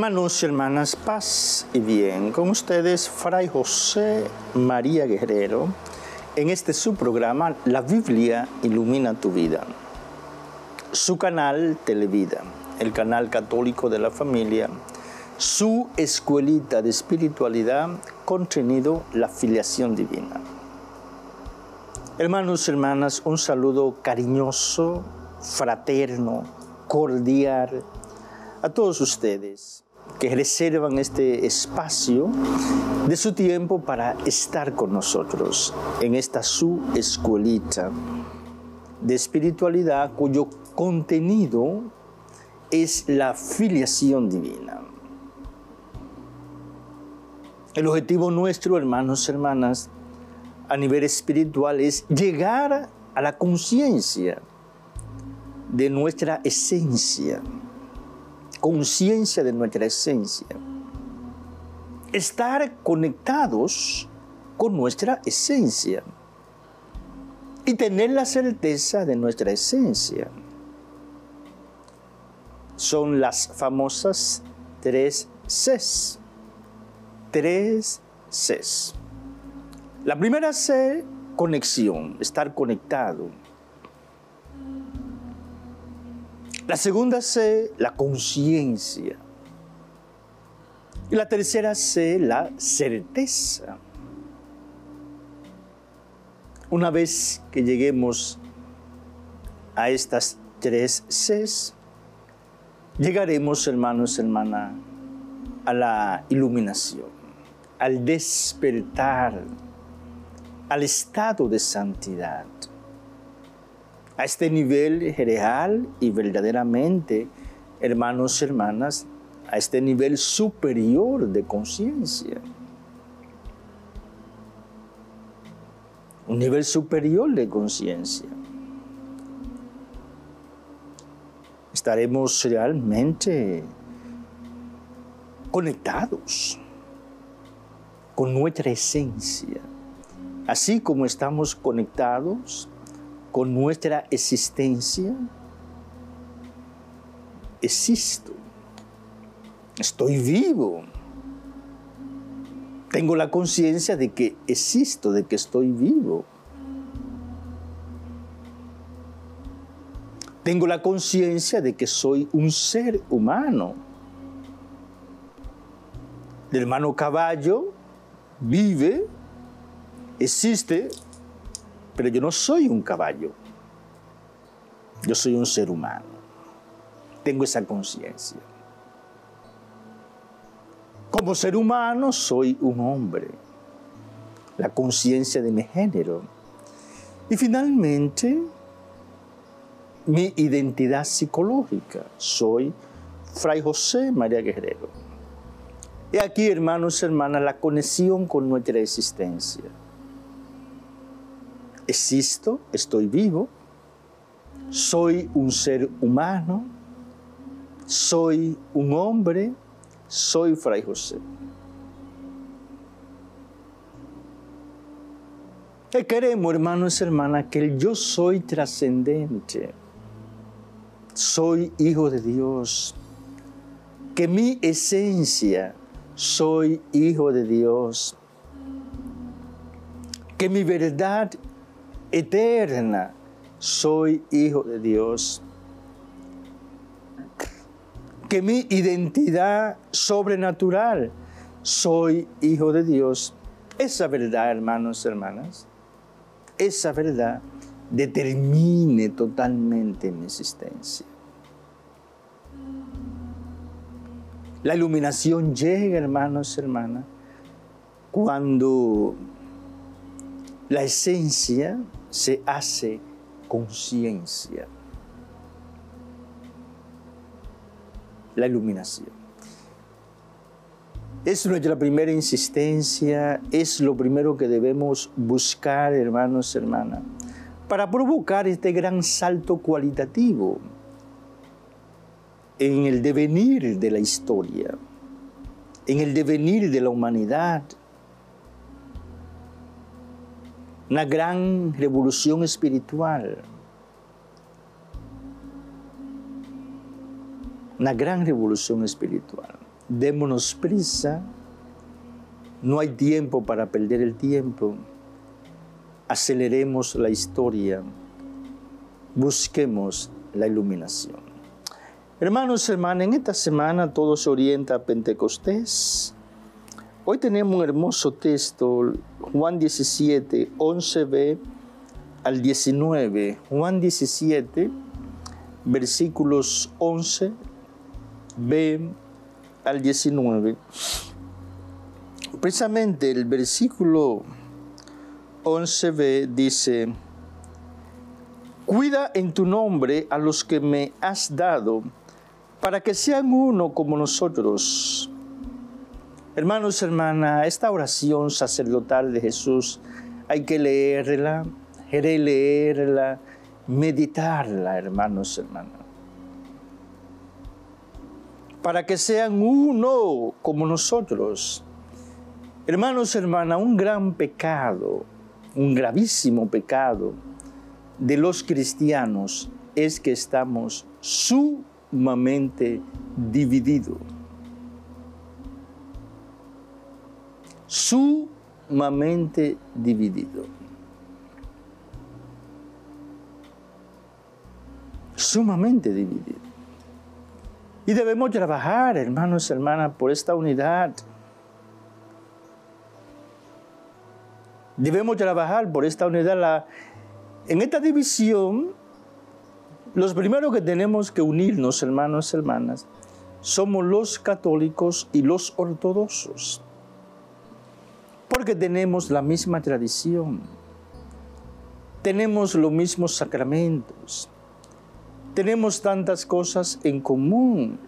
Hermanos y hermanas, paz y bien. Con ustedes, Fray José María Guerrero, en este su programa, La Biblia ilumina tu vida. Su canal Televida, el canal católico de la familia, su escuelita de espiritualidad, contenido La filiación divina. Hermanos y hermanas, un saludo cariñoso, fraterno, cordial a todos ustedes que reservan este espacio de su tiempo para estar con nosotros en esta su escuelita de espiritualidad cuyo contenido es la filiación divina. El objetivo nuestro, hermanos y hermanas, a nivel espiritual es llegar a la conciencia de nuestra esencia conciencia de nuestra esencia. Estar conectados con nuestra esencia y tener la certeza de nuestra esencia. Son las famosas tres Cs. Tres Cs. La primera C, conexión, estar conectado. La segunda C, la conciencia. Y la tercera C, la certeza. Una vez que lleguemos a estas tres Cs, llegaremos, hermanos, hermana, a la iluminación, al despertar, al estado de santidad a este nivel real y verdaderamente, hermanos y hermanas, a este nivel superior de conciencia. Un nivel superior de conciencia. Estaremos realmente conectados con nuestra esencia, así como estamos conectados con nuestra existencia, existo, estoy vivo, tengo la conciencia de que existo, de que estoy vivo. Tengo la conciencia de que soy un ser humano. El hermano caballo vive, existe, pero yo no soy un caballo. Yo soy un ser humano. Tengo esa conciencia. Como ser humano soy un hombre. La conciencia de mi género. Y finalmente, mi identidad psicológica. Soy Fray José María Guerrero. Y aquí, hermanos y hermanas, la conexión con nuestra existencia existo, estoy vivo, soy un ser humano, soy un hombre, soy Fray José. ¿Qué queremos, hermanos y hermanas? Que el yo soy trascendente. Soy hijo de Dios. Que mi esencia soy hijo de Dios. Que mi verdad eterna, soy hijo de Dios. Que mi identidad sobrenatural, soy hijo de Dios. Esa verdad, hermanos hermanas, esa verdad determine totalmente mi existencia. La iluminación llega, hermanos hermanas, cuando la esencia se hace conciencia. La iluminación. Es nuestra primera insistencia, es lo primero que debemos buscar, hermanos y hermanas, para provocar este gran salto cualitativo en el devenir de la historia, en el devenir de la humanidad, una gran revolución espiritual. Una gran revolución espiritual. démonos prisa, no hay tiempo para perder el tiempo, aceleremos la historia, busquemos la iluminación. Hermanos, hermanas, en esta semana todo se orienta a Pentecostés. Hoy tenemos un hermoso texto, Juan 17, 11b al 19. Juan 17, versículos 11b al 19. Precisamente el versículo 11b dice, Cuida en tu nombre a los que me has dado, para que sean uno como nosotros. Hermanos, hermanas, esta oración sacerdotal de Jesús hay que leerla, releerla, meditarla, hermanos, hermanas para que sean uno como nosotros. Hermanos, hermanas, un gran pecado, un gravísimo pecado de los cristianos es que estamos sumamente divididos. Sumamente divididos. Sumamente divididos. Y debemos trabajar, hermanos y hermanas, por esta unidad. Debemos trabajar por esta unidad. en esta división, los primeros que tenemos que unirnos, hermanos y hermanas, somos los católicos y los ortodoxos. Porque tenemos la misma tradición. Tenemos los mismos sacramentos tenemos tantas cosas en común.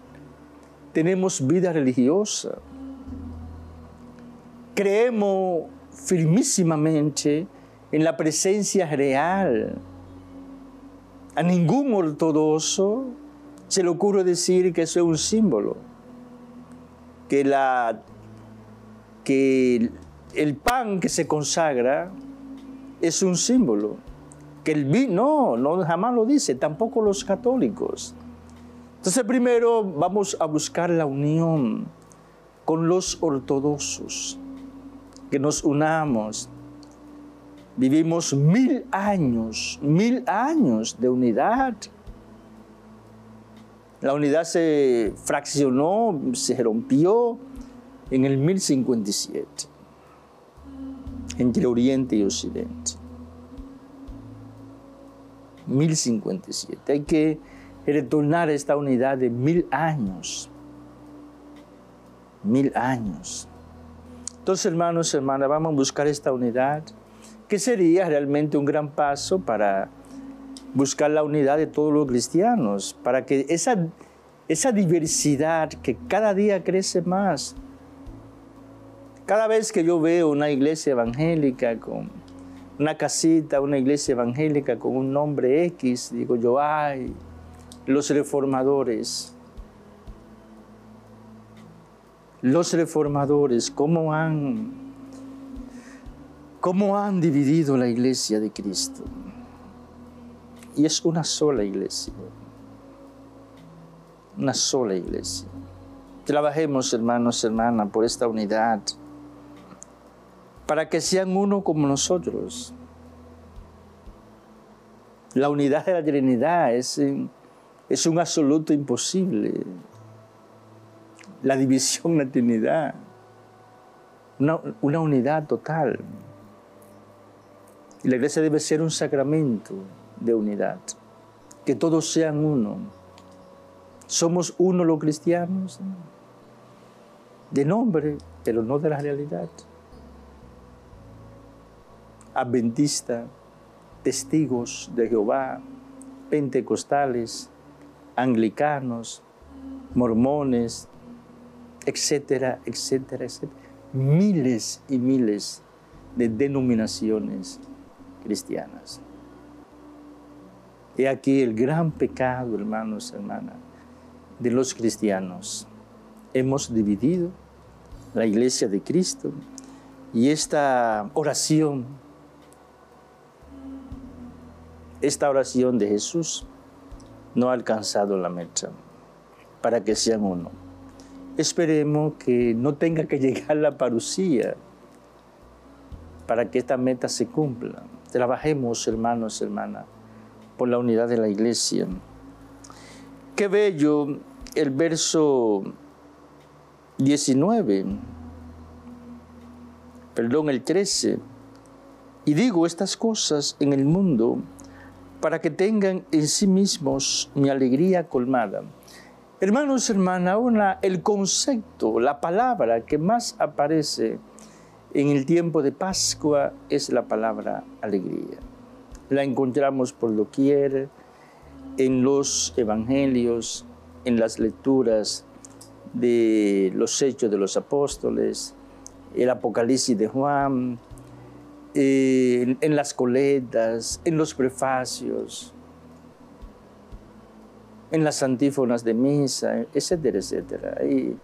Tenemos vida religiosa. Creemos firmísimamente en la presencia real. A ningún ortodoxo se le ocurre decir que eso es un símbolo, que, la, que el pan que se consagra es un símbolo que el vino, no, no, jamás lo dice, tampoco los católicos. Entonces primero vamos a buscar la unión con los ortodoxos, que nos unamos. Vivimos mil años, mil años de unidad. La unidad se fraccionó, se rompió en el 1057 entre Oriente y Occidente. 1057. Hay que retornar a esta unidad de mil años. Mil años. Entonces, hermanos y hermanas, vamos a buscar esta unidad, que sería realmente un gran paso para buscar la unidad de todos los cristianos, para que esa, esa diversidad que cada día crece más, cada vez que yo veo una iglesia evangélica con una casita, una iglesia evangélica con un nombre X, digo yo, ay, los reformadores, los reformadores, ¿cómo han, cómo han dividido la iglesia de Cristo? Y es una sola iglesia, una sola iglesia. Trabajemos, hermanos, hermanas, por esta unidad para que sean uno como nosotros. La unidad de la Trinidad es, es un absoluto imposible. La división de la Trinidad, una, unidad total. Y la iglesia debe ser un sacramento de unidad, que todos sean uno. Somos uno los cristianos, de nombre, pero no de la realidad adventista, testigos de Jehová, pentecostales, anglicanos, mormones, etcétera, etcétera, etcétera. Miles y miles de denominaciones cristianas. He aquí el gran pecado, hermanos, hermanas, de los cristianos. Hemos dividido la iglesia de Cristo y esta oración esta oración de Jesús no ha alcanzado la meta para que sean uno. esperemos que no tenga que llegar la parucía para que esta meta se cumpla. Trabajemos, hermanos, hermanas, por la unidad de la iglesia. Qué bello el verso 19, perdón, el 13. Y digo estas cosas en el mundo para que tengan en sí mismos mi alegría colmada. Hermanos, hermanas, el concepto, la palabra que más aparece en el tiempo de Pascua es la palabra alegría. La encontramos por doquier, en los evangelios, en las lecturas de los hechos de los apóstoles, el Apocalipsis de Juan, en, las coletas, en los prefacios, en las antífonas de misa, etcétera, etcétera. Y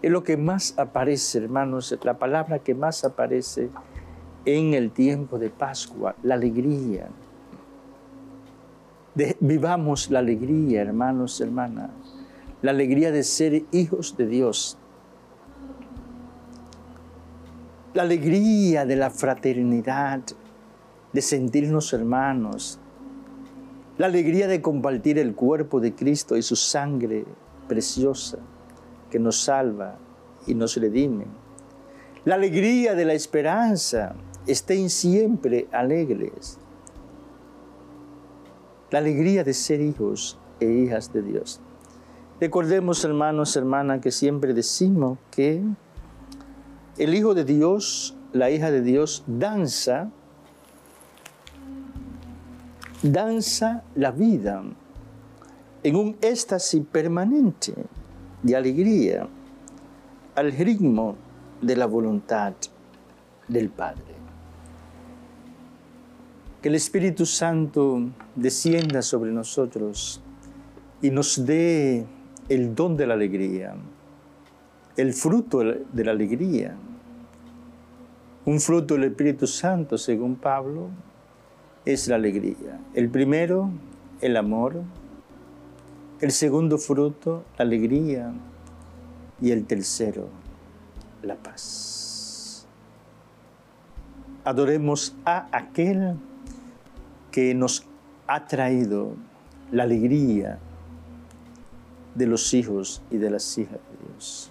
es lo que más aparece, hermanos, la palabra que más aparece en el tiempo de Pascua, la alegría. vivamos la alegría, hermanos, hermanas, la alegría de ser hijos de Dios, la alegría de la fraternidad, de sentirnos hermanos, la alegría de compartir el cuerpo de Cristo y su sangre preciosa que nos salva y nos redime. La alegría de la esperanza, estén siempre alegres. La alegría de ser hijos e hijas de Dios. Recordemos, hermanos, hermanas, que siempre decimos que el Hijo de Dios, la hija de Dios, danza, danza la vida en un éxtasis permanente de alegría al ritmo de la voluntad del Padre. Que el Espíritu Santo descienda sobre nosotros y nos dé el don de la alegría, el fruto de la alegría. Un fruto del Espíritu Santo, según Pablo, es la alegría. El primero, el amor. El segundo fruto, la alegría. Y el tercero, la paz. Adoremos a aquel que nos ha traído la alegría de los hijos y de las hijas de Dios.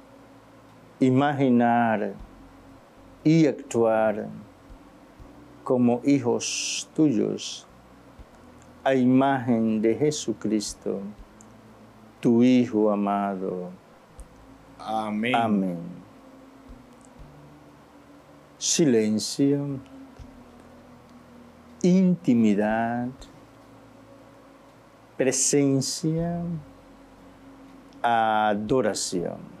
imaginar y actuar como hijos tuyos a imagen de Jesucristo, tu Hijo amado. Amén. Amén. Silencio, intimidad, presencia, adoración.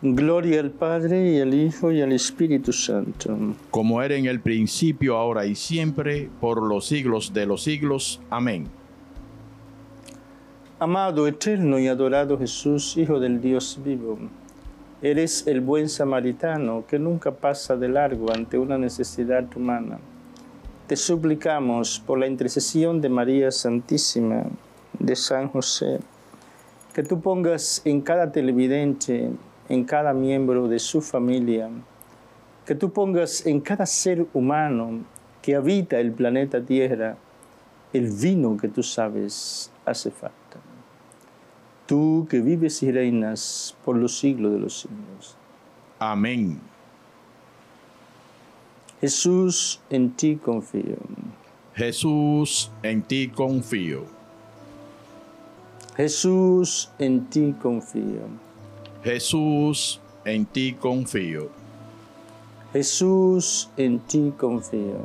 Gloria al Padre y al Hijo y al Espíritu Santo. Como era en el principio, ahora y siempre, por los siglos de los siglos. Amén. Amado, eterno y adorado Jesús, Hijo del Dios vivo, eres el buen samaritano que nunca pasa de largo ante una necesidad humana. Te suplicamos por la intercesión de María Santísima, de San José, que tú pongas en cada televidente, en cada miembro de su familia, que tú pongas en cada ser humano que habita el planeta Tierra el vino que tú sabes hace falta. Tú que vives y reinas por los siglos de los siglos. Amén. Jesús, en ti confío. Jesús, en ti confío. Jesús, en ti confío. Jesús, en ti confío. Jesús, en ti confío.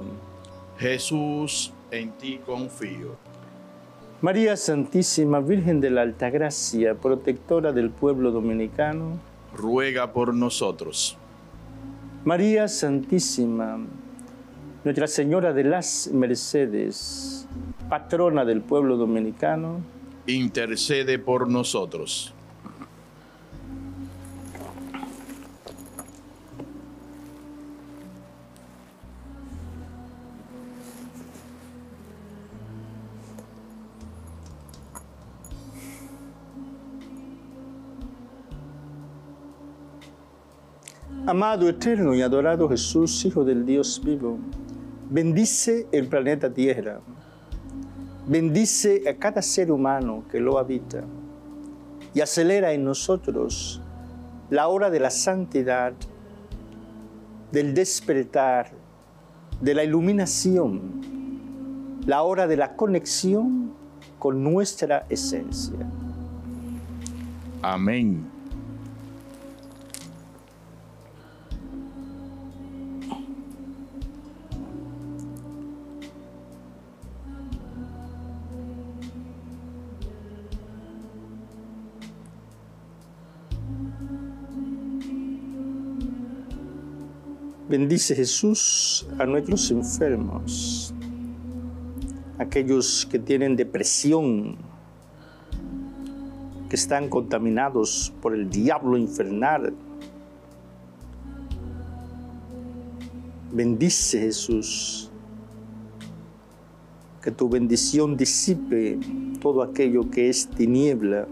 Jesús, en ti confío. María Santísima, Virgen de la Altagracia, protectora del pueblo dominicano, ruega por nosotros. María Santísima, Nuestra Señora de las Mercedes, patrona del pueblo dominicano, intercede por nosotros. Amado, eterno y adorado Jesús, Hijo del Dios vivo, bendice el planeta Tierra, bendice a cada ser humano que lo habita y acelera en nosotros la hora de la santidad, del despertar, de la iluminación, la hora de la conexión con nuestra esencia. Amén. Bendice Jesús a nuestros enfermos, aquellos que tienen depresión, que están contaminados por el diablo infernal. Bendice Jesús, que tu bendición disipe todo aquello que es tiniebla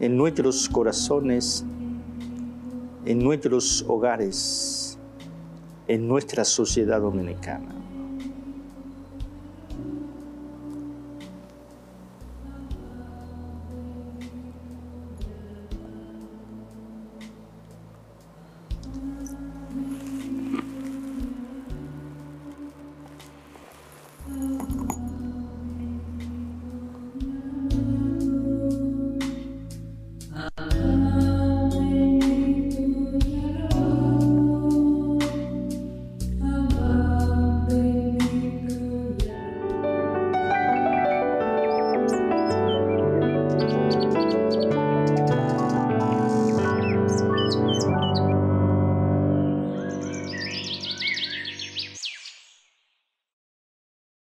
en nuestros corazones, en nuestros hogares en nuestra sociedad dominicana.